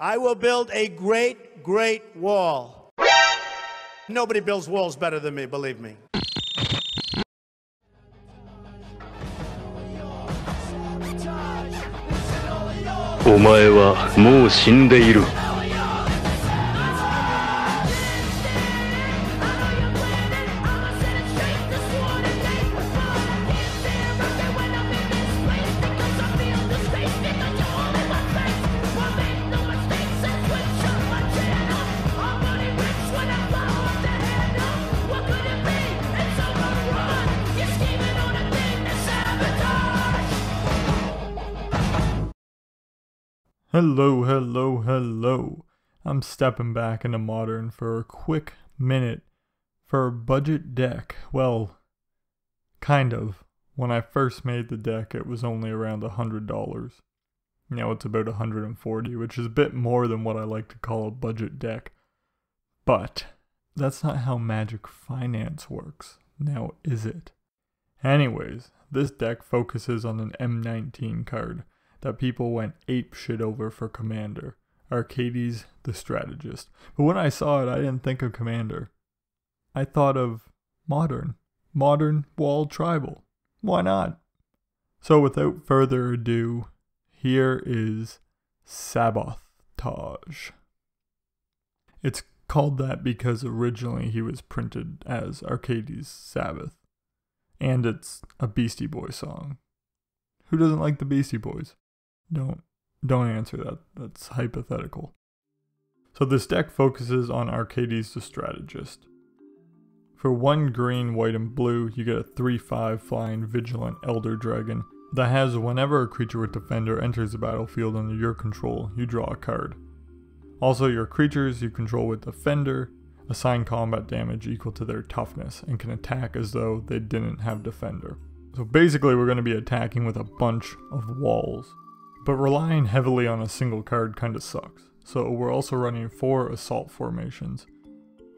I will build a great, great wall. Nobody builds walls better than me, believe me. Omae. Hello, hello, hello. I'm stepping back into modern for a quick minute for a budget deck. Well, kind of. When I first made the deck, it was only around a $100. Now it's about 140, which is a bit more than what I like to call a budget deck. But that's not how Magic Finance works, now is it? Anyways, this deck focuses on an M19 card that people went ape shit over for Commander. Arcades the Strategist. But when I saw it, I didn't think of Commander. I thought of Modern. Modern Wall Tribal. Why not? So without further ado, here is Sabotage. It's called that because originally he was printed as Arcades Sabboth. And it's a Beastie Boy song. Who doesn't like the Beastie Boys? Don't don't answer that. That's hypothetical. So this deck focuses on Arcades the Strategist. For one green, white, and blue, you get a 3-5 flying Vigilant Elder Dragon that has whenever a creature with Defender enters the battlefield under your control, you draw a card. Also, your creatures you control with Defender assign combat damage equal to their toughness and can attack as though they didn't have Defender. So basically, we're going to be attacking with a bunch of walls. But relying heavily on a single card kinda sucks, so we're also running 4 assault formations.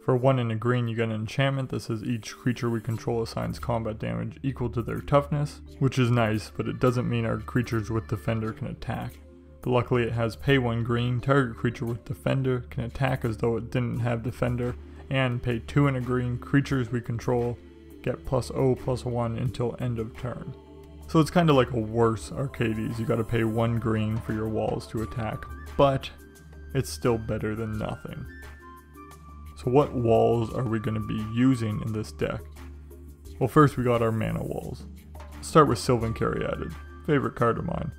For 1 in a green you get an enchantment that says each creature we control assigns combat damage equal to their toughness, which is nice, but it doesn't mean our creatures with defender can attack. But luckily it has pay 1 green, target creature with defender can attack as though it didn't have defender, and pay 2 in a green, creatures we control get plus O plus 1 until end of turn. So it's kind of like a worse Arcades. You gotta pay one green for your walls to attack, but it's still better than nothing. So what walls are we gonna be using in this deck? Well first we got our mana walls. Let's start with Sylvan Caryatid, favorite card of mine.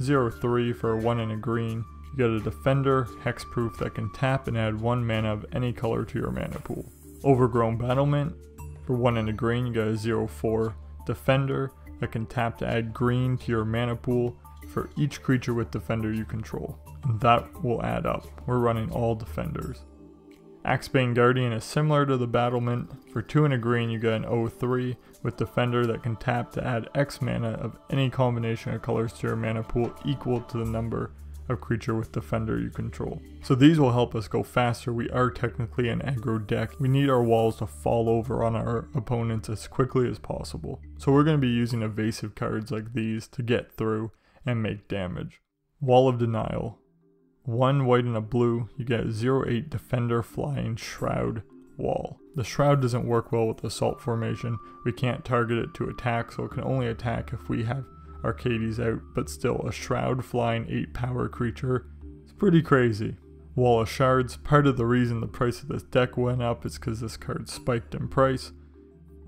0-3 for a 1 and a green, you get a Defender, Hexproof that can tap and add 1 mana of any color to your mana pool. Overgrown Battlement, for 1 and a green you get a 0-4 Defender, that can tap to add green to your mana pool for each creature with defender you control. And that will add up. We're running all defenders. Axebane Guardian is similar to the battlement. For 2 and a green you get an 0-3 with defender that can tap to add X mana of any combination of colors to your mana pool equal to the number of creature with defender you control. So these will help us go faster. We are technically an aggro deck. We need our walls to fall over on our opponents as quickly as possible. So we're going to be using evasive cards like these to get through and make damage. Wall of Denial. One white and a blue, you get 0-8 Defender Flying Shroud Wall. The Shroud doesn't work well with Assault Formation. We can't target it to attack, so it can only attack if we have Arcades out, but still a Shroud flying 8 power creature. It's pretty crazy. Wall of Shards, part of the reason the price of this deck went up is because this card spiked in price.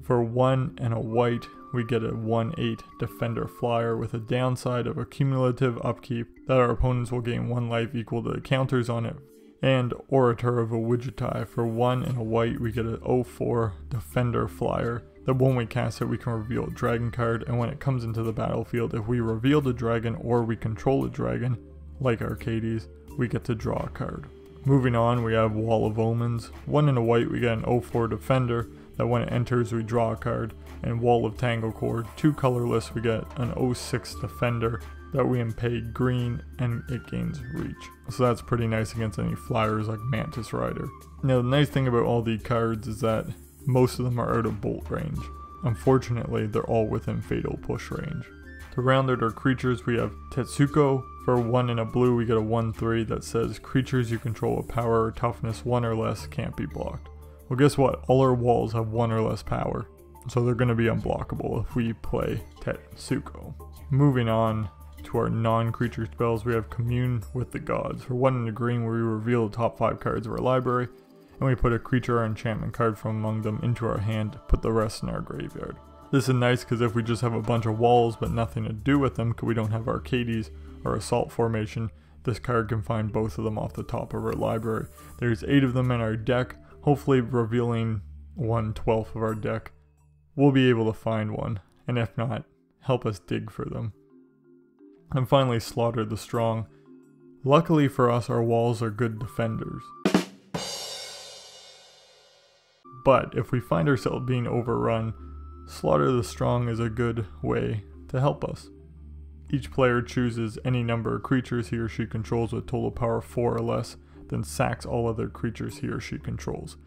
For 1 and a white, we get a 1-8 Defender Flyer with a downside of a cumulative upkeep that our opponents will gain 1 life equal to the counters on it. And Orator of Ojutai, for 1 and a white we get a 0-4 Defender Flyer that when we cast it we can reveal a dragon card and when it comes into the battlefield if we reveal the dragon or we control a dragon, like Arcades, we get to draw a card. Moving on we have Wall of Omens, one in a white we get an 0-4 defender that when it enters we draw a card, and Wall of Tanglecord, two colorless we get an 0-6 defender that we impay green and it gains reach. So that's pretty nice against any flyers like Mantis Rider. Now the nice thing about all these cards is that most of them are out of bolt range. Unfortunately, they're all within fatal push range. To round out our creatures, we have Tetsuko. For 1 in a blue, we get a 1 3 that says creatures you control with power or toughness 1 or less can't be blocked. Well, guess what? All our walls have 1 or less power, so they're going to be unblockable if we play Tetsuko. Moving on to our non creature spells, we have Commune with the Gods. For 1 in a green, where we reveal the top 5 cards of our library, and we put a creature or enchantment card from among them into our hand, put the rest in our graveyard. This is nice because if we just have a bunch of walls but nothing to do with them because we don't have Arcades or Assault Formation, this card can find both of them off the top of our library. There's 8 of them in our deck, hopefully revealing 1 12th of our deck. We'll be able to find one, and if not, help us dig for them. And finally, Slaughter the Strong. Luckily for us, our walls are good defenders. But if we find ourselves being overrun, Slaughter the Strong is a good way to help us. Each player chooses any number of creatures he or she controls with total power 4 or less, then sacks all other creatures he or she controls.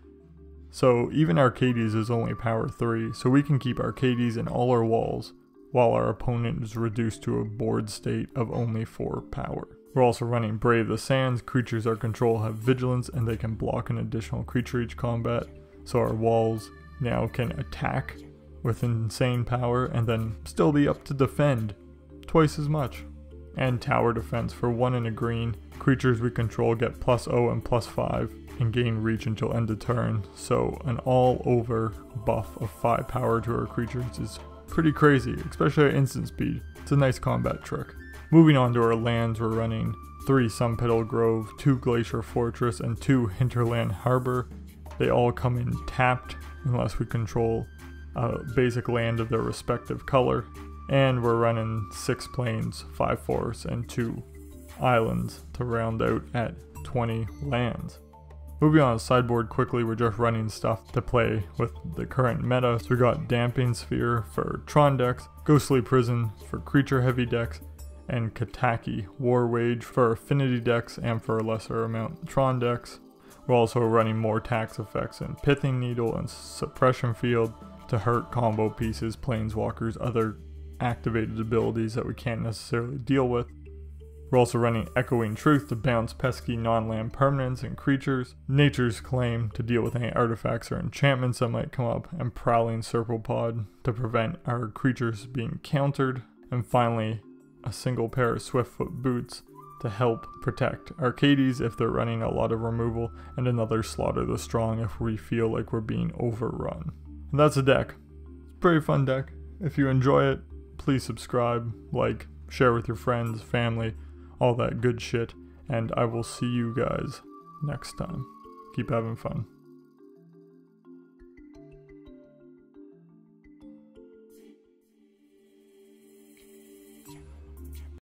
So even Arcades is only power 3, so we can keep Arcades in all our walls, while our opponent is reduced to a board state of only 4 power. We're also running Brave the Sands, creatures our control have vigilance and they can block an additional creature each combat, so our walls now can attack with insane power and then still be up to defend twice as much. And tower defense for 1 in a green, creatures we control get plus 0 and plus 5 and gain reach until end of turn, so an all over buff of 5 power to our creatures is pretty crazy, especially at instant speed. It's a nice combat trick. Moving on to our lands, we're running 3 Sunpetal Grove, 2 Glacier Fortress, and 2 Hinterland Harbor. They all come in tapped unless we control a basic land of their respective color. And we're running six plains, five forests, and two islands to round out at 20 lands. Moving on to sideboard quickly, we're just running stuff to play with the current meta. So we got Damping Sphere for Tron decks, Ghostly Prison for creature heavy decks, and Kataki War Wage for affinity decks and for a lesser amount Tron decks. We're also running more tax effects in Pithing Needle and Suppression Field, to hurt combo pieces, planeswalkers, other activated abilities that we can't necessarily deal with. We're also running Echoing Truth to bounce pesky non-land permanents and creatures, Nature's Claim to deal with any artifacts or enchantments that might come up, and Prowling Serpopard to prevent our creatures being countered, and finally, a single pair of Swiftfoot boots to help protect Arcades if they're running a lot of removal, and another Slaughter the Strong if we feel like we're being overrun. And that's a deck. It's a pretty fun deck. If you enjoy it, please subscribe, like, share with your friends, family, all that good shit. And I will see you guys next time. Keep having fun.